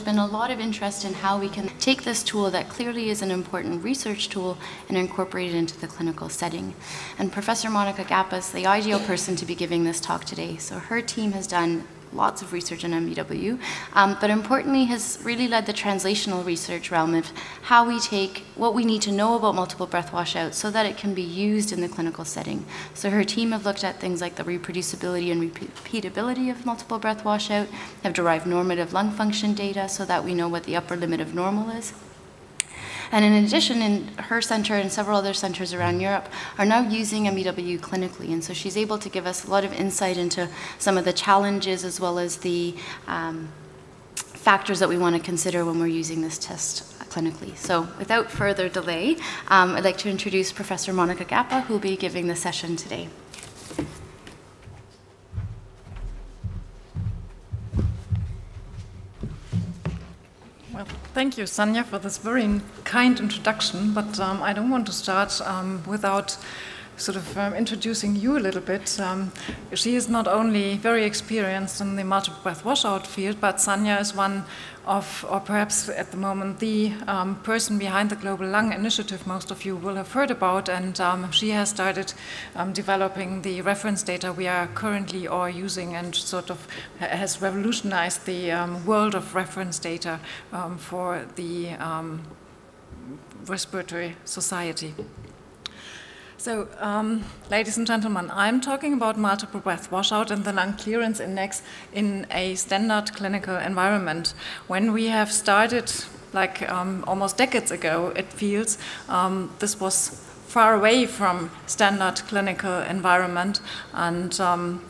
there's been a lot of interest in how we can take this tool that clearly is an important research tool and incorporate it into the clinical setting. And Professor Monika Gappa is the ideal person to be giving this talk today. So her team has done lots of research in MBW, um, but importantly has really led the translational research realm of how we take what we need to know about multiple breath washout so that it can be used in the clinical setting. So her team have looked at things like the reproducibility and repeatability of multiple breath washout, have derived normative lung function data so that we know what the upper limit of normal is. And in addition, in her center and several other centers around Europe are now using MBW clinically. And so she's able to give us a lot of insight into some of the challenges as well as the um, factors that we want to consider when we're using this test clinically. So without further delay, um, I'd like to introduce Professor Monika Gappa, who will be giving the session today. Thank you, Sanja, for this very kind introduction. But um, I don't want to start um, without sort of um, introducing you a little bit. Um, she is not only very experienced in the multiple breath washout field, but Sanja is one of, or perhaps at the moment, the um, person behind the Global Lung Initiative most of you will have heard about. And um, she has started um, developing the reference data we are currently all using and sort of has revolutionized the um, world of reference data for the respiratory society. So, um, ladies and gentlemen, I'm talking about multiple breath washout and the lung clearance index in a standard clinical environment. When we have started, like um, almost decades ago, it feels, um, this was far away from standard clinical environment, and um,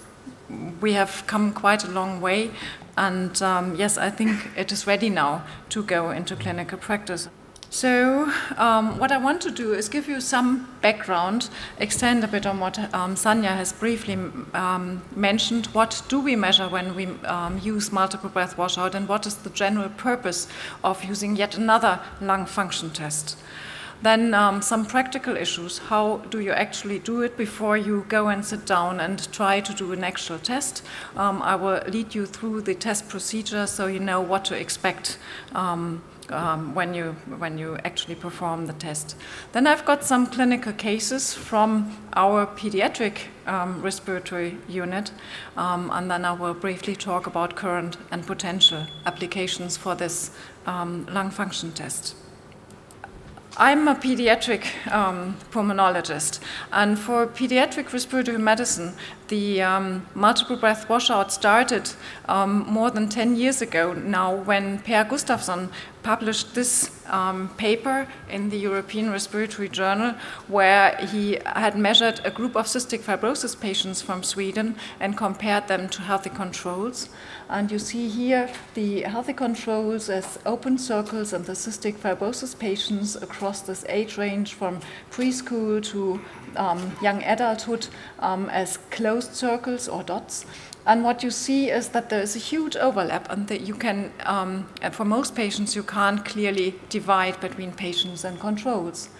we have come quite a long way. And um, yes, I think it is ready now to go into clinical practice. So um, what I want to do is give you some background, extend a bit on what um, Sanja has briefly um, mentioned. What do we measure when we um, use multiple breath washout and what is the general purpose of using yet another lung function test? Then um, some practical issues. How do you actually do it before you go and sit down and try to do an actual test? Um, I will lead you through the test procedure so you know what to expect um, um, when, you, when you actually perform the test. Then I've got some clinical cases from our pediatric um, respiratory unit, um, and then I will briefly talk about current and potential applications for this um, lung function test. I'm a pediatric um, pulmonologist, and for pediatric respiratory medicine, the um, multiple breath washout started um, more than 10 years ago now when Per Gustafsson published this um, paper in the European Respiratory Journal where he had measured a group of cystic fibrosis patients from Sweden and compared them to healthy controls. And you see here the healthy controls as open circles and the cystic fibrosis patients across this age range from preschool to um, young adulthood um, as closed circles or dots. And what you see is that there is a huge overlap, and that you can, um, for most patients, you can't clearly divide between patients and controls.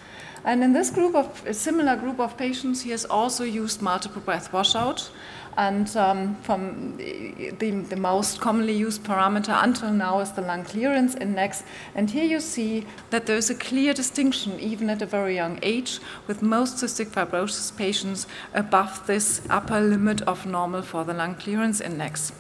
And in this group of a similar group of patients, he has also used multiple breath washout. And um, from the, the, most commonly used parameter until now is the lung clearance index. And here you see that there is a clear distinction, even at a very young age, with most cystic fibrosis patients above this upper limit of normal for the lung clearance index.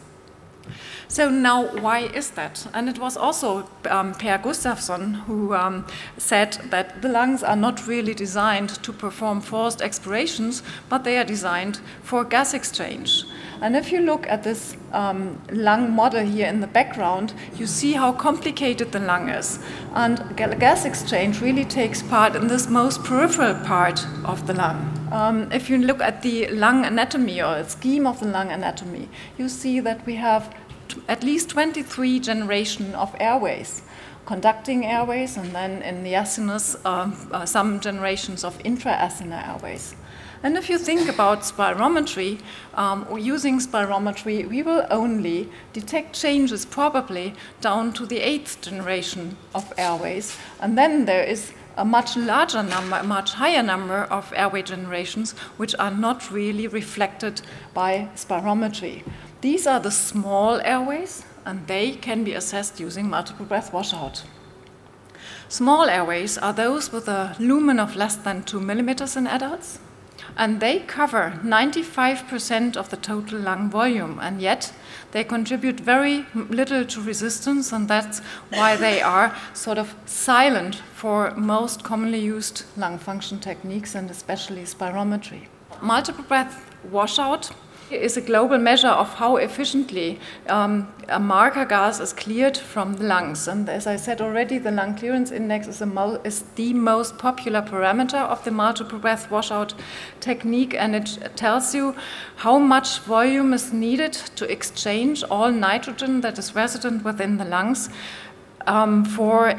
So now, why is that? And it was also um, Per Gustafsson who um, said that the lungs are not really designed to perform forced expirations, but they are designed for gas exchange. And if you look at this um, lung model here in the background, you see how complicated the lung is. And gas exchange really takes part in this most peripheral part of the lung. Um, if you look at the lung anatomy or scheme of the lung anatomy, you see that we have at least 23 generation of airways, conducting airways, and then in the acinus, uh, uh, some generations of intra-acinar airways. And if you think about spirometry, um, using spirometry, we will only detect changes probably down to the eighth generation of airways. And then there is a much larger number, a much higher number of airway generations, which are not really reflected by spirometry. These are the small airways, and they can be assessed using multiple breath washout. Small airways are those with a lumen of less than 2 millimeters in adults, and they cover 95% of the total lung volume, and yet they contribute very little to resistance, and that's why they are sort of silent for most commonly used lung function techniques, and especially spirometry. Multiple breath washout is a global measure of how efficiently um, a marker gas is cleared from the lungs. And as I said already, the lung clearance index is, is the most popular parameter of the multiple breath washout technique, and it tells you how much volume is needed to exchange all nitrogen that is resident within the lungs um, for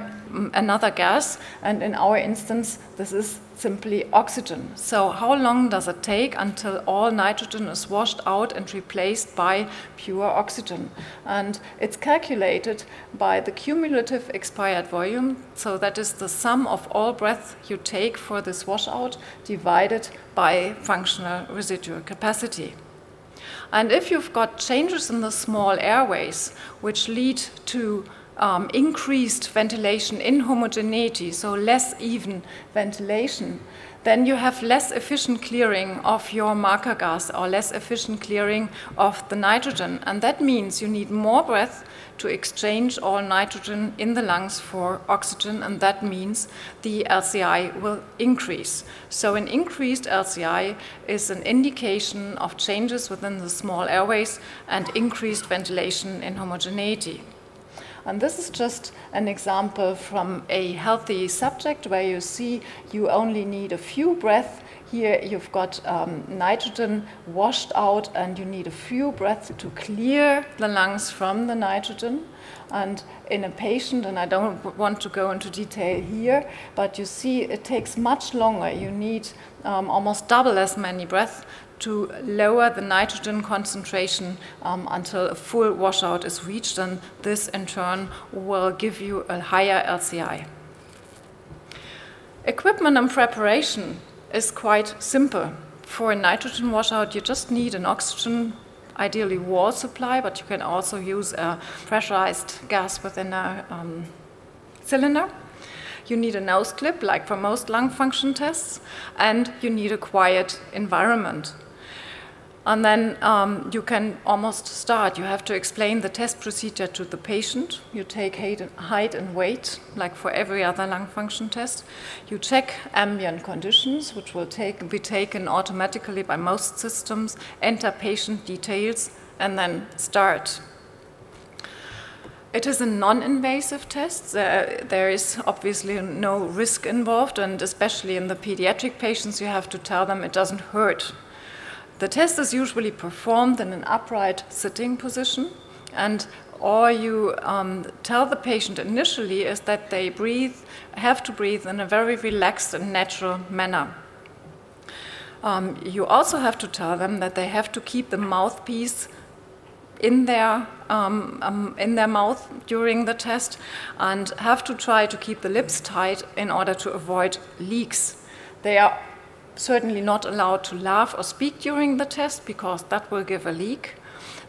another gas. And in our instance, this is simply oxygen. So how long does it take until all nitrogen is washed out and replaced by pure oxygen? And it's calculated by the cumulative expired volume. So that is the sum of all breaths you take for this washout divided by functional residual capacity. And if you've got changes in the small airways, which lead to um, increased ventilation inhomogeneity, so less even ventilation, then you have less efficient clearing of your marker gas or less efficient clearing of the nitrogen. And that means you need more breath to exchange all nitrogen in the lungs for oxygen, and that means the LCI will increase. So, an increased LCI is an indication of changes within the small airways and increased ventilation inhomogeneity. And this is just an example from a healthy subject where you see you only need a few breaths. Here you've got um, nitrogen washed out, and you need a few breaths to clear the lungs from the nitrogen. And in a patient, and I don't want to go into detail here, but you see it takes much longer. You need um, almost double as many breaths to lower the nitrogen concentration um, until a full washout is reached, and this in turn will give you a higher LCI. Equipment and preparation is quite simple. For a nitrogen washout, you just need an oxygen, ideally wall supply, but you can also use a pressurized gas within a um, cylinder. You need a nose clip, like for most lung function tests, and you need a quiet environment. And then um, you can almost start. You have to explain the test procedure to the patient. You take height and weight, like for every other lung function test. You check ambient conditions, which will take, be taken automatically by most systems, enter patient details, and then start. It is a non invasive test. There is obviously no risk involved, and especially in the pediatric patients, you have to tell them it doesn't hurt the test is usually performed in an upright sitting position, and all you um, tell the patient initially is that they breathe, have to breathe in a very relaxed and natural manner. Um, you also have to tell them that they have to keep the mouthpiece in their um, um, in their mouth during the test and have to try to keep the lips tight in order to avoid leaks. They are certainly not allowed to laugh or speak during the test because that will give a leak.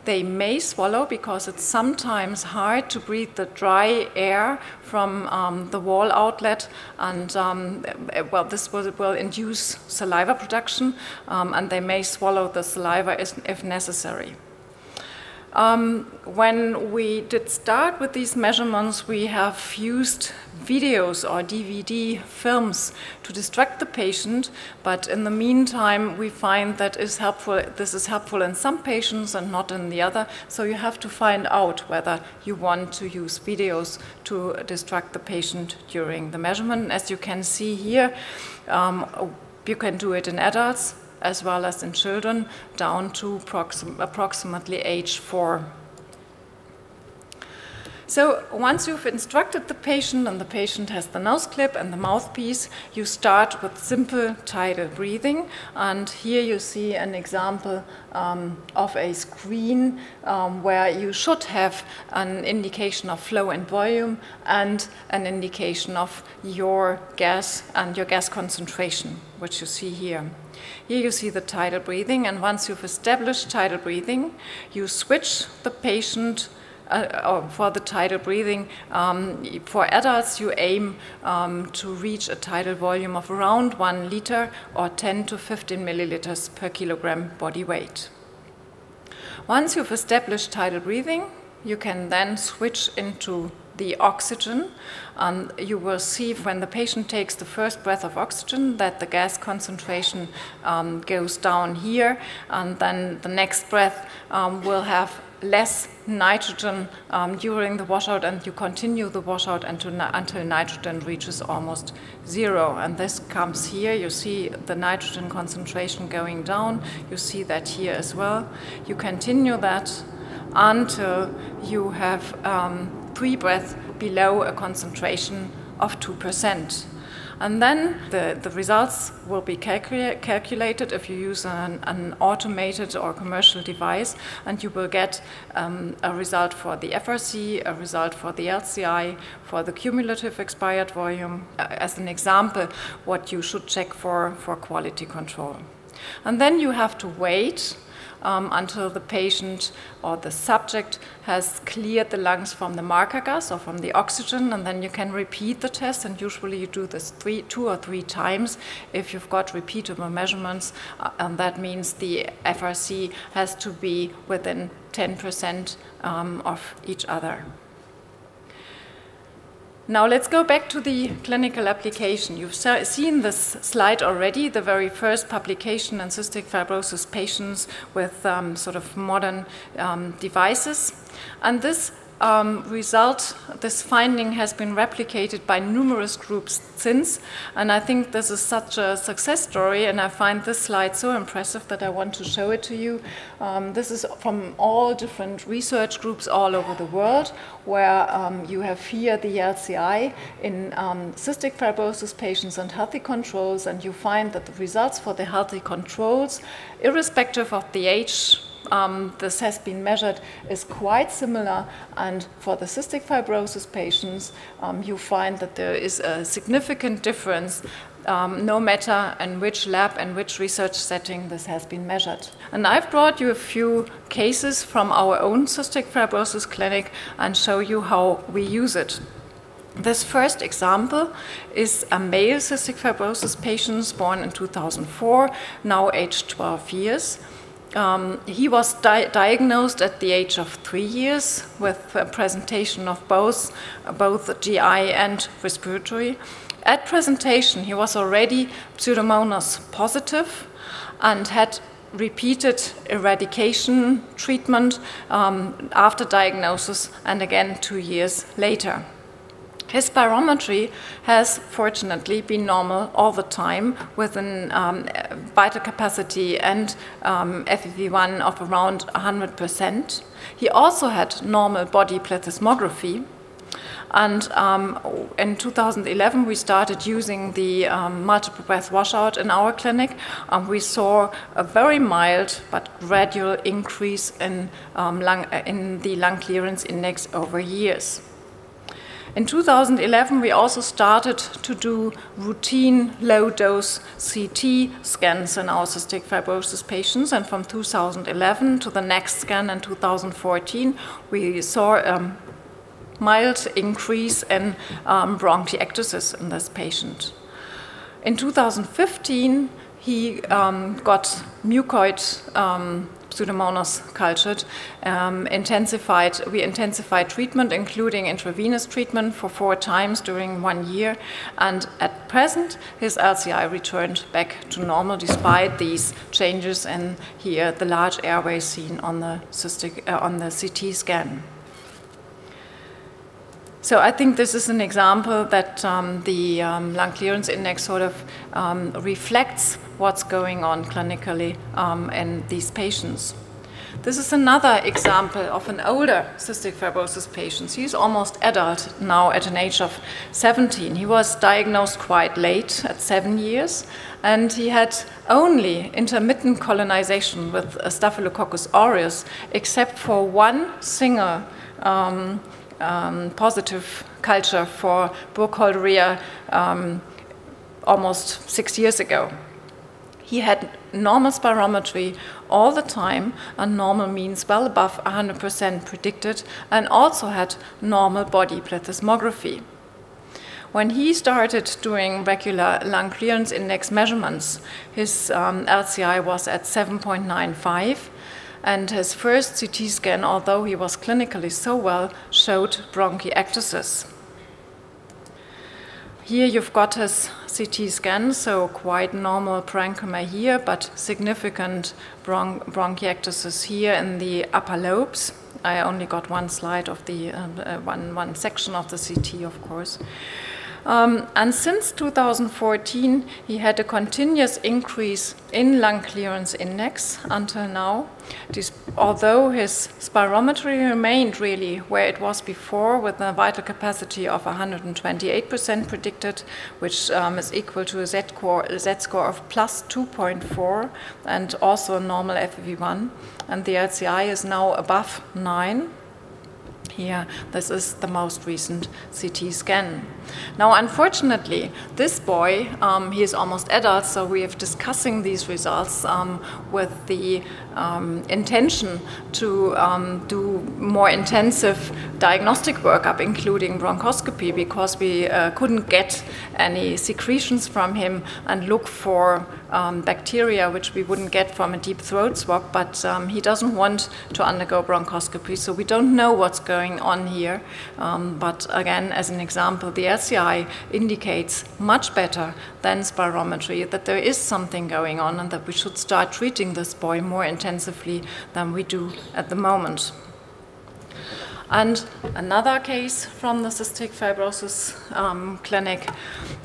They may swallow because it's sometimes hard to breathe the dry air from um, the wall outlet, and um, well, this will, will, induce saliva production, um, and they may swallow the saliva if necessary. Um, when we did start with these measurements, we have used videos or DVD films to distract the patient, but in the meantime, we find that is helpful. This is helpful in some patients and not in the other. So you have to find out whether you want to use videos to distract the patient during the measurement. As you can see here, um, you can do it in adults as well as in children down to approximately age four. So once you've instructed the patient and the patient has the nose clip and the mouthpiece, you start with simple tidal breathing. And here you see an example um, of a screen um, where you should have an indication of flow and volume and an indication of your gas and your gas concentration, which you see here. Here you see the tidal breathing, and once you've established tidal breathing, you switch the patient uh, for the tidal breathing. Um, for adults, you aim um, to reach a tidal volume of around one liter or 10 to 15 milliliters per kilogram body weight. Once you've established tidal breathing, you can then switch into the oxygen. And you will see when the patient takes the first breath of oxygen that the gas concentration um, goes down here, and then the next breath um, will have less nitrogen um, during the washout, and you continue the washout until, until nitrogen reaches almost zero. And this comes here. You see the nitrogen concentration going down. You see that here as well. You continue that until you have um, three breaths below a concentration of 2%. And then the, the results will be calcula calculated if you use an, an, automated or commercial device, and you will get um, a result for the FRC, a result for the LCI, for the cumulative expired volume, uh, as an example, what you should check for for quality control. And then you have to wait um, until the patient or the subject has cleared the lungs from the marker gas or from the oxygen, and then you can repeat the test. And usually you do this three, two or three times if you've got repeatable measurements, uh, and that means the FRC has to be within 10% um, of each other. Now let's go back to the clinical application. You've seen this slide already, the very first publication in cystic fibrosis patients with um, sort of modern um, devices. And this um, result, this finding has been replicated by numerous groups since, and I think this is such a success story, and I find this slide so impressive that I want to show it to you. Um, this is from all different research groups all over the world, where um, you have here the LCI in um, cystic fibrosis patients and healthy controls, and you find that the results for the healthy controls, irrespective of the age um, this has been measured is quite similar. And for the cystic fibrosis patients, um, you find that there is a significant difference um, no matter in which lab and which research setting this has been measured. And I've brought you a few cases from our own cystic fibrosis clinic and show you how we use it. This first example is a male cystic fibrosis patient born in 2004, now aged 12 years. Um, he was di diagnosed at the age of three years with a presentation of both, both GI and respiratory. At presentation, he was already Pseudomonas positive and had repeated eradication treatment um, after diagnosis and again two years later. His spirometry has fortunately been normal all the time with a um, vital capacity and um, FEV1 of around 100%. He also had normal body plethysmography. And um, in 2011, we started using the um, multiple breath washout in our clinic. Um, we saw a very mild but gradual increase in, um, lung, in the lung clearance index over years. In 2011, we also started to do routine low-dose CT scans in our cystic fibrosis patients, and from 2011 to the next scan in 2014, we saw a mild increase in um, bronchiectasis in this patient. In 2015, he um, got mucoid um, Pseudomonas cultured, um, intensified, we intensified treatment, including intravenous treatment for four times during one year. And at present, his LCI returned back to normal despite these changes in here, the large airway seen on the, cystic, uh, on the CT scan. So I think this is an example that um, the um, lung clearance index sort of um, reflects what's going on clinically um, in these patients. This is another example of an older cystic fibrosis patient. He's almost adult now at an age of 17. He was diagnosed quite late at seven years, and he had only intermittent colonization with Staphylococcus aureus, except for one single um, positive culture for Burkholderia um, almost six years ago. he had normal spirometry all the time, and normal means well above 100% predicted, and also had normal body plethysmography. When he started doing regular lung clearance index measurements, his um, LCI was at 7.95, and his first CT scan, although he was clinically so well, showed bronchiectasis. Here you've got his CT scan, so quite normal parenchyma here, but significant bron bronchiectasis here in the upper lobes. I only got one slide of the uh, uh one one section of the CT, of course. Um, and since 2014, he had a continuous increase in lung clearance index until now. Although his spirometry remained really where it was before, with a vital capacity of 128% predicted, which um, is equal to a Z-score, of plus 2.4, and also a normal FEV1. And the LCI is now above 9 here. This is the most recent CT scan. Now, unfortunately, this boy, um, he is almost adult, so we are discussing these results um, with the um, intention to um, do more intensive diagnostic workup, including bronchoscopy, because we uh, couldn't get any secretions from him and look for um, bacteria, which we wouldn't get from a deep throat swab, but um, he doesn't want to undergo bronchoscopy, so we don't know what's going on here. Um, but again, as an example, the LCI indicates much better than spirometry that there is something going on and that we should start treating this boy more intensively than we do at the moment. And another case from the cystic fibrosis um, clinic,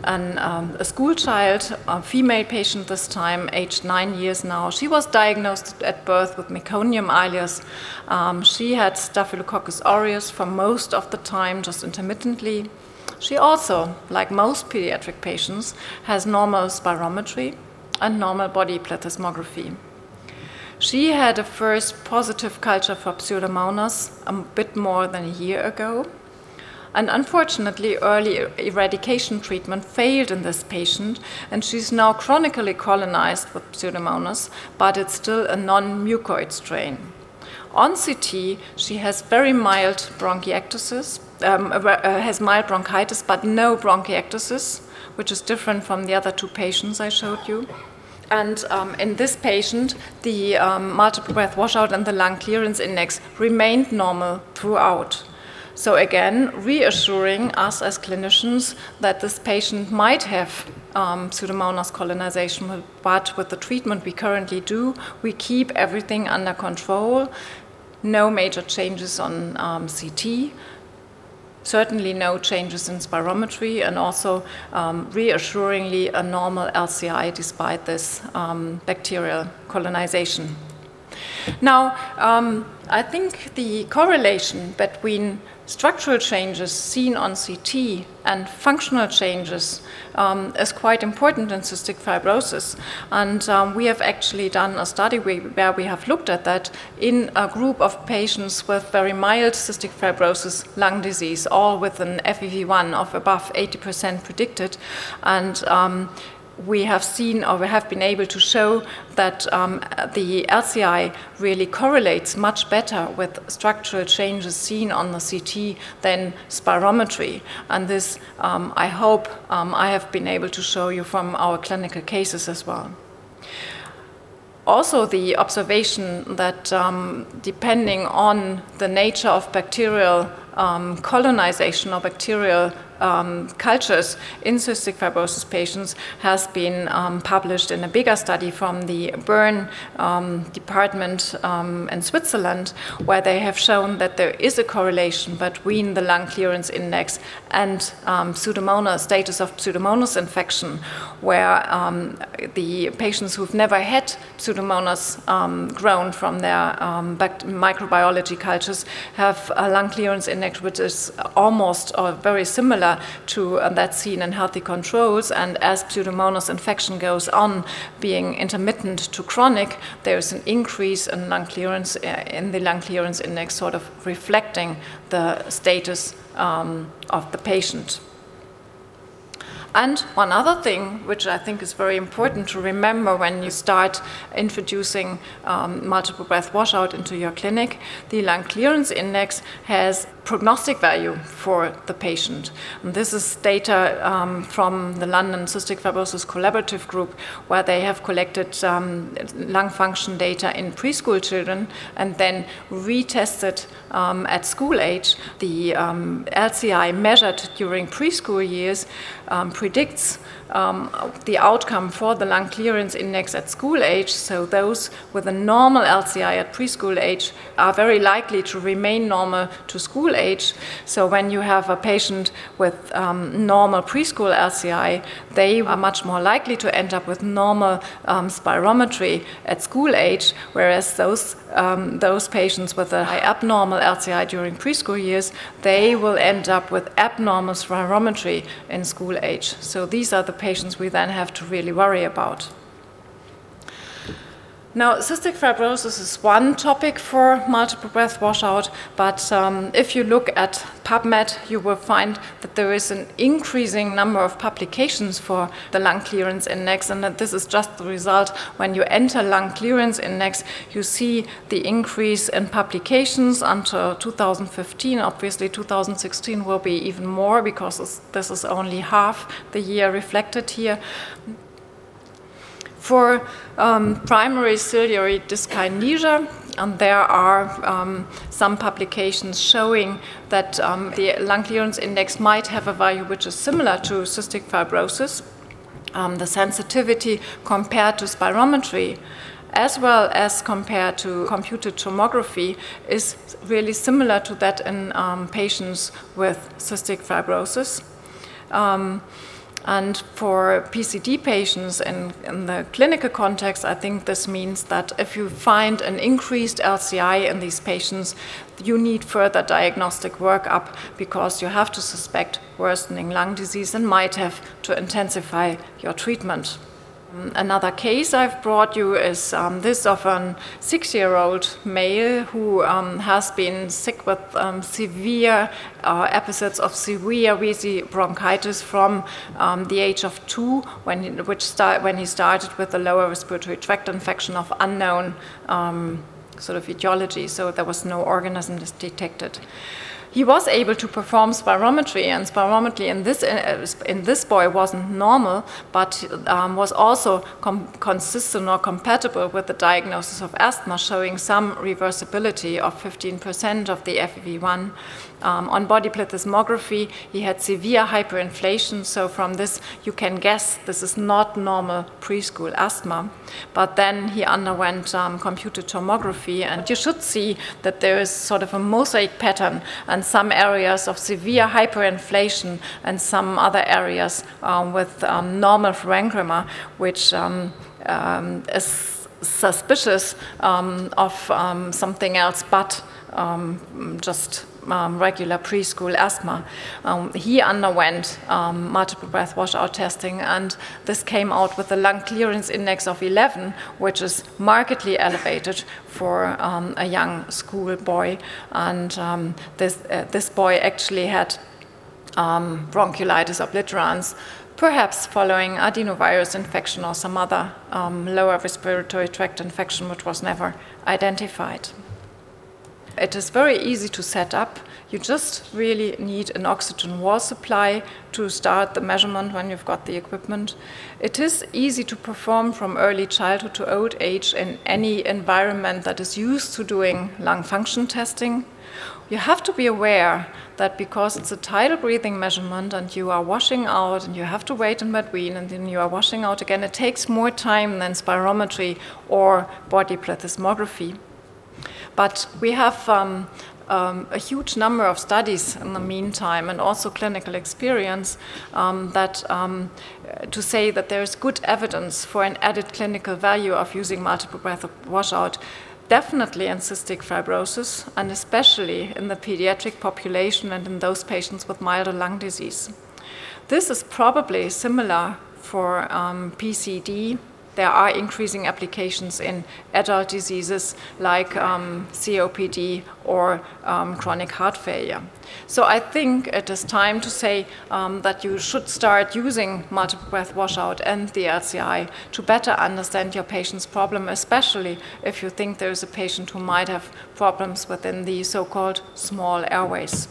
an, um, a school child, a female patient this time, aged nine years now. She was diagnosed at birth with meconium ileus. Um, she had Staphylococcus aureus for most of the time, just intermittently. She also, like most pediatric patients, has normal spirometry and normal body plethysmography. She had a first positive culture for Pseudomonas a bit more than a year ago. And unfortunately, early eradication treatment failed in this patient, and she's now chronically colonized with Pseudomonas, but it's still a non mucoid strain. On CT, she has very mild bronchiectasis, um, uh, has mild bronchitis, but no bronchiectasis, which is different from the other two patients I showed you. And um, in this patient, the um, multiple breath washout and the lung clearance index remained normal throughout. So again, reassuring us as clinicians that this patient might have um, Pseudomonas colonization, but with the treatment we currently do, we keep everything under control. No major changes on um, CT, certainly no changes in spirometry, and also um, reassuringly a normal LCI despite this um, bacterial colonization. Now, um, I think the correlation between structural changes seen on CT and functional changes um, is quite important in cystic fibrosis. And um, we have actually done a study where we have looked at that in a group of patients with very mild cystic fibrosis lung disease, all with an FEV1 of above 80% predicted. And um, we have seen or we have been able to show that um, the LCI really correlates much better with structural changes seen on the CT than spirometry. And this, um, I hope, um, I have been able to show you from our clinical cases as well. Also, the observation that um, depending on the nature of bacterial um, colonization or bacterial um, cultures in cystic fibrosis patients has been um, published in a bigger study from the Bern um, department um, in Switzerland, where they have shown that there is a correlation between the lung clearance index and um, Pseudomonas, status of Pseudomonas infection, where um, the patients who've never had Pseudomonas grown from their microbiology cultures have a lung clearance index which is almost or very similar similar to um, that seen in healthy controls. And as Pseudomonas infection goes on, being intermittent to chronic, there's an increase in lung clearance uh, in the lung clearance index, sort of reflecting the status um, of the patient. And one other thing, which I think is very important to remember when you start introducing um, multiple breath washout into your clinic, the lung clearance index has prognostic value for the patient. And this is data um, from the London Cystic Fibrosis Collaborative Group, where they have collected um, lung function data in preschool children and then retested um, at school age. The um, LCI measured during preschool years um, predicts um, the outcome for the lung clearance index at school age. So those with a normal LCI at preschool age are very likely to remain normal to school age. So when you have a patient with um, normal preschool LCI, they are much more likely to end up with normal um, spirometry at school age, whereas those um, those patients with a high abnormal LCI during preschool years, they will end up with abnormal spirometry in school age. So these are the patients we then have to really worry about. Now, cystic fibrosis is one topic for multiple breath washout, but um, if you look at PubMed, you will find that there is an increasing number of publications for the lung clearance index, and that this is just the result. When you enter lung clearance index, you see the increase in publications until 2015. Obviously, 2016 will be even more because this is only half the year reflected here. For um, primary ciliary dyskinesia, and there are um, some publications showing that um, the lung clearance index might have a value which is similar to cystic fibrosis. Um, the sensitivity compared to spirometry as well as compared to computed tomography is really similar to that in um, patients with cystic fibrosis. And for PCD patients in, in, the clinical context, I think this means that if you find an increased LCI in these patients, you need further diagnostic workup because you have to suspect worsening lung disease and might have to intensify your treatment. Another case I've brought you is um, this of a six-year-old male who um, has been sick with um, severe uh, episodes of severe wheezy bronchitis from um, the age of two, when he, which start, when he started with a lower respiratory tract infection of unknown um, sort of etiology, so there was no organism detected he was able to perform spirometry, and spirometry in this, uh, in this boy wasn't normal, but um, was also consistent or compatible with the diagnosis of asthma, showing some reversibility of 15% of the FEV1 um, on body plethysmography, he had severe hyperinflation, so from this you can guess this is not normal preschool asthma. But then he underwent um, computed tomography, and you should see that there is sort of a mosaic pattern and some areas of severe hyperinflation and some other areas um, with um, normal parenchyma, which um, um, is suspicious of something else but just um, regular preschool asthma. Um, he underwent um, multiple breath washout testing, and this came out with a lung clearance index of 11, which is markedly elevated for um, a young school boy. And um, this, uh, this boy actually had um, bronchiolitis obliterans perhaps following adenovirus infection or some other um, lower respiratory tract infection, which was never identified. It is very easy to set up. You just really need an oxygen wall supply to start the measurement when you've got the equipment. It is easy to perform from early childhood to old age in any environment that is used to doing lung function testing. You have to be aware that because it's a tidal breathing measurement and you are washing out and you have to wait in between and then you are washing out again, it takes more time than spirometry or body plethysmography. But we have um, um, a huge number of studies in the meantime and also clinical experience um, that um, to say that there is good evidence for an added clinical value of using multiple breath washout definitely in cystic fibrosis and especially in the pediatric population and in those patients with milder lung disease. This is probably similar for um, PCD there are increasing applications in adult diseases like um, COPD or um, chronic heart failure. So I think it is time to say um, that you should start using multiple breath washout and the LCI to better understand your patient's problem, especially if you think there is a patient who might have problems within the so-called small airways.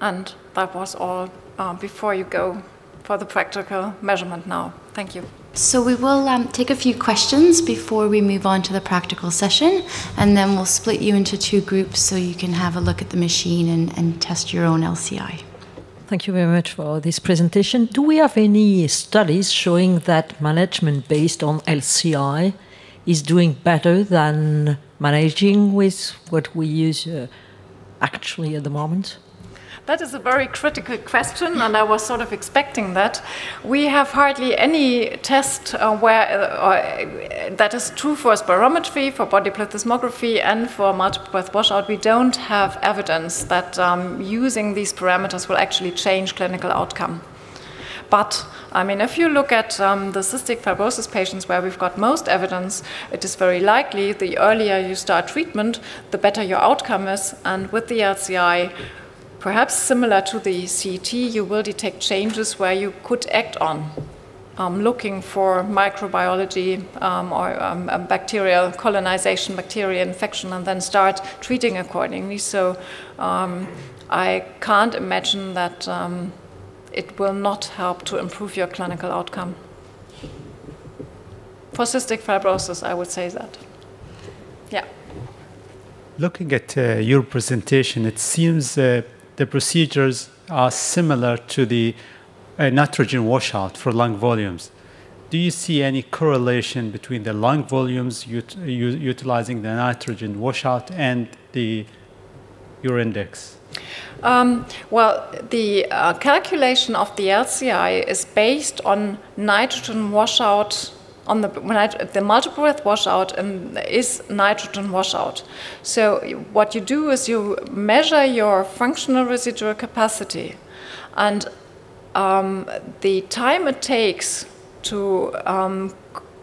And that was all uh, before you go for the practical measurement now. Thank you. So we will um, take a few questions before we move on to the practical session, and then we'll split you into two groups so you can have a look at the machine and, and test your own LCI. Thank you very much for this presentation. Do we have any studies showing that management based on LCI is doing better than managing with what we use uh, actually at the moment? That is a very critical question, and I was sort of expecting that. We have hardly any test uh, where uh, uh, that is true for spirometry, for body plethysmography, and for multiple breath washout. We don't have evidence that um, using these parameters will actually change clinical outcome. But I mean, if you look at um, the cystic fibrosis patients where we've got most evidence, it is very likely the earlier you start treatment, the better your outcome is. And with the LCI, Perhaps similar to the CT, you will detect changes where you could act on. Um, looking for microbiology um, or um, bacterial colonization, bacterial infection, and then start treating accordingly. So um, I can't imagine that um, it will not help to improve your clinical outcome. For cystic fibrosis, I would say that. Yeah. Looking at uh, your presentation, it seems uh, the procedures are similar to the uh, nitrogen washout for lung volumes. Do you see any correlation between the lung volumes ut utilizing the nitrogen washout and the Urindex? Um, well, the uh, calculation of the LCI is based on nitrogen washout on the the multiple breath washout is nitrogen washout. So what you do is you measure your functional residual capacity, and um, the time it takes to um,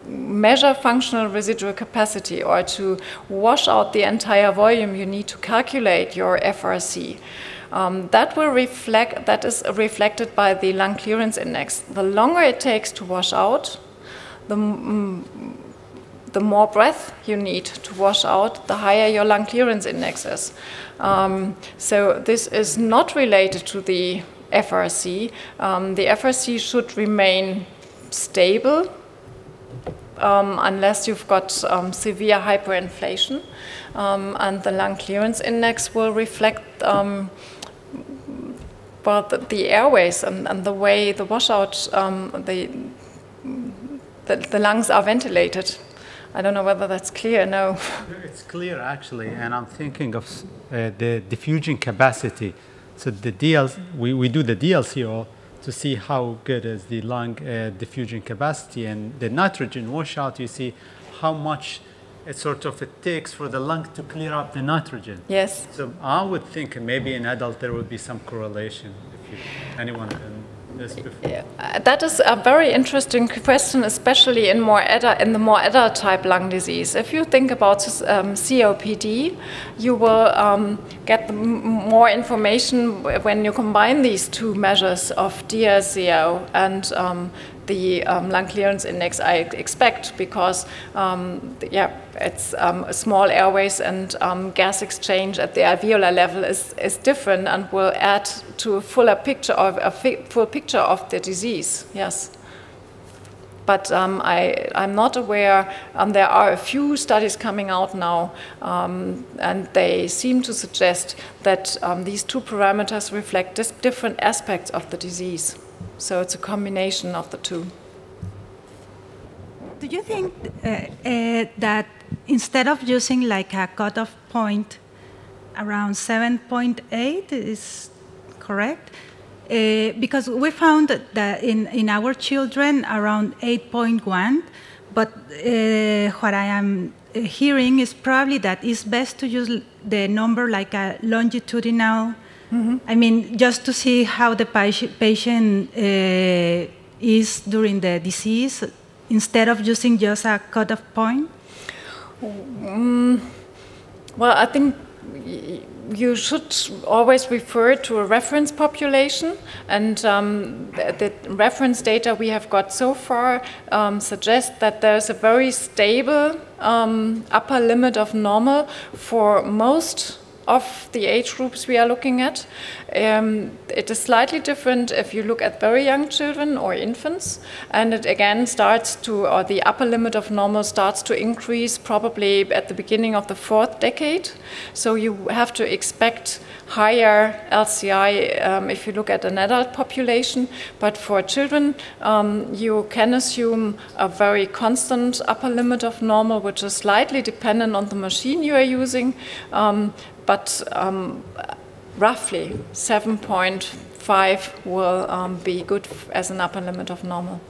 measure functional residual capacity or to wash out the entire volume, you need to calculate your FRC. Um, that will reflect that is reflected by the lung clearance index. The longer it takes to wash out, the, mm, the more breath you need to wash out, the higher your lung clearance index is. Um, so this is not related to the FRC. Um, the FRC should remain stable um, unless you've got um, severe hyperinflation. Um, and the lung clearance index will reflect um, well, the, the, airways and, and, the way the washout, um, the, the, the lungs are ventilated. I don't know whether that's clear. No. It's clear actually, and I'm thinking of uh, the diffusion capacity. So the DL, we, we do the DLCO to see how good is the lung uh, diffusion capacity, and the nitrogen washout. You see how much it sort of it takes for the lung to clear up the nitrogen. Yes. So I would think maybe in adult there would be some correlation. If you, anyone can uh, that is a very interesting question, especially in more in the more adult type lung disease. If you think about um, COPD, you will um, get more information when you combine these two measures of DLCO and um, the um, lung clearance index I expect because um, yeah, it's um, small airways and um, gas exchange at the alveolar level is, is different and will add to a fuller picture of a full picture of the disease. Yes. But um, I, I'm not aware. Um, there are a few studies coming out now, and they seem to suggest that these two parameters reflect different aspects of the disease. So it's a combination of the two. Do you think uh, uh, that instead of using like a cutoff point around 7.8 is correct? Uh, because we found that in, in our children around 8.1, but uh, what I am hearing is probably that it's best to use the number like a longitudinal Mm-hmm. I mean, just to see how the patient uh, is during the disease, instead of using just a cutoff point? Mm, well, I think you should always refer to a reference population, and um, the, reference data we have got so far um, suggest that there's a very stable um, upper limit of normal for most of the age groups we are looking at. Um, it is slightly different if you look at very young children or infants, and it again starts to, or the upper limit of normal starts to increase probably at the beginning of the fourth decade. So you have to expect higher LCI um, if you look at an adult population, but for children, um, you can assume a very constant upper limit of normal, which is slightly dependent on the machine you are using. But um, roughly 7.5 will um, be good as an upper limit of normal.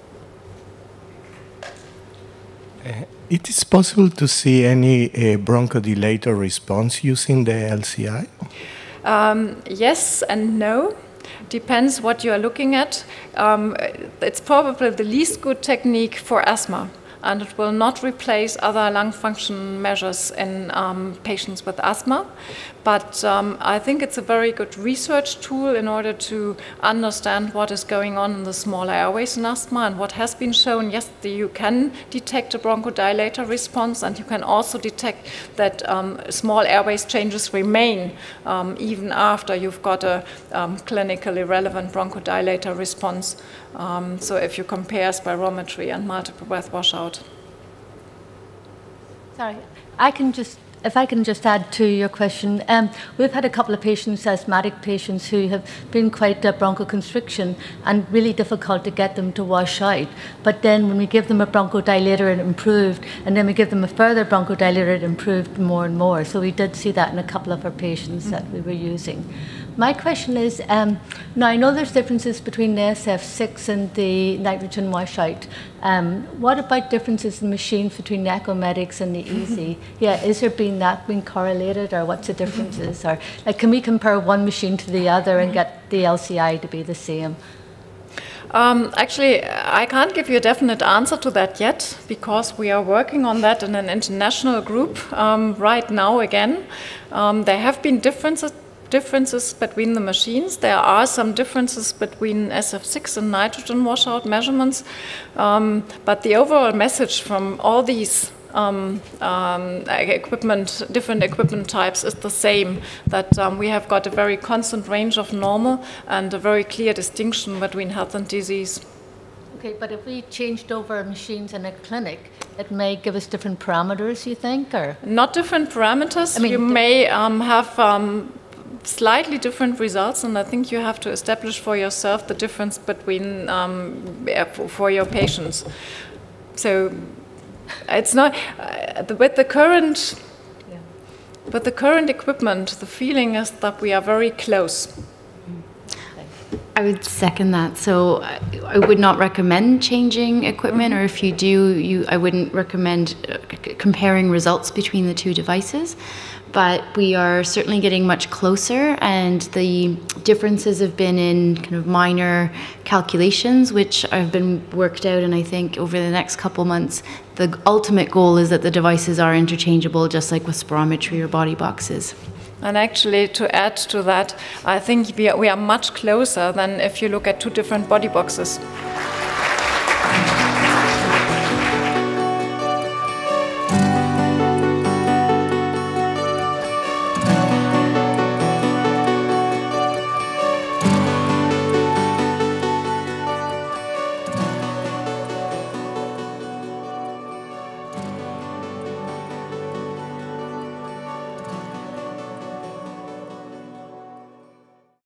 Uh, it is possible to see any uh, bronchodilator response using the LCI? Um, yes and no. Depends what you are looking at. Um, it's probably the least good technique for asthma and it will not replace other lung function measures in um, patients with asthma. But um, I think it's a very good research tool in order to understand what is going on in the small airways in asthma and what has been shown. Yes, you can detect a bronchodilator response, and you can also detect that um, small airways changes remain um, even after you've got a um, clinically relevant bronchodilator response. Um, so if you compare spirometry and multiple breath washout. Sorry, I can just if I can just add to your question, um, we've had a couple of patients, asthmatic patients, who have been quite uh, bronchoconstriction and really difficult to get them to wash out. But then when we give them a bronchodilator, it improved, and then we give them a further bronchodilator, it improved more and more. So we did see that in a couple of our patients mm-hmm. that we were using. My question is um, now I know there's differences between the SF6 and the nitrogen washout. Um, what about differences in machines between the Eco Medics and the Easy? yeah, is there been that being correlated, or what's the differences? Or like, can we compare one machine to the other and get the LCI to be the same? Um, actually, I can't give you a definite answer to that yet because we are working on that in an international group um, right now again. Um, there have been differences differences between the machines. There are some differences between SF6 and nitrogen washout measurements, um, but the overall message from all these um, um, equipment, different equipment types is the same, that um, we have got a very constant range of normal and a very clear distinction between health and disease. Okay, but if we changed over machines in a clinic, it may give us different parameters, you think, or? Not different parameters. I mean, you may um, have um, slightly different results, and I think you have to establish for yourself the difference between um, for your patients. So it's not uh, with the current. Yeah. With the current equipment, the feeling is that we are very close. I would second that. So I would not recommend changing equipment, or if you do, you I wouldn't recommend uh, comparing results between the two devices but we are certainly getting much closer, and the differences have been in kind of minor calculations, which have been worked out. And I think over the next couple months, the ultimate goal is that the devices are interchangeable, just like with spirometry or body boxes. And actually, to add to that, I think we are, we are much closer than if you look at two different body boxes.